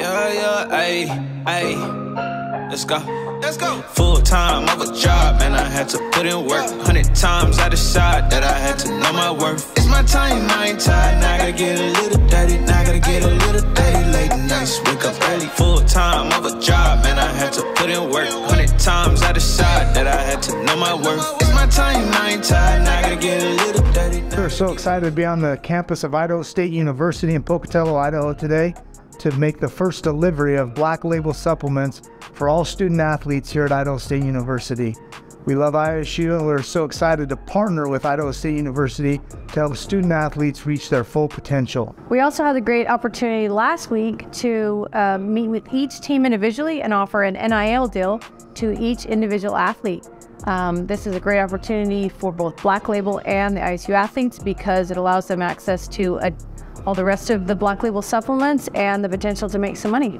Yeah, yeah, ayy, ayy. Let's go. Let's go. Full time of a job, man. I had to put in work. Hundred times I decide that I had to know my worth. It's my time, I ain't tired. Now I gotta get a little dirty. Now I gotta get a little dirty. Late nights, wake up early. Full time of a job, man. I had to put in work. Hundred times I decide that I had to know my worth. It's my time, I ain't tired. Now I gotta get a little dirty. We're so excited to be on the campus of Idaho State University in Pocatello, Idaho today to make the first delivery of Black Label supplements for all student athletes here at Idaho State University. We love ISU and we're so excited to partner with Idaho State University to help student athletes reach their full potential. We also had a great opportunity last week to uh, meet with each team individually and offer an NIL deal to each individual athlete. Um, this is a great opportunity for both Black Label and the ISU athletes because it allows them access to a, all the rest of the Black Label supplements and the potential to make some money.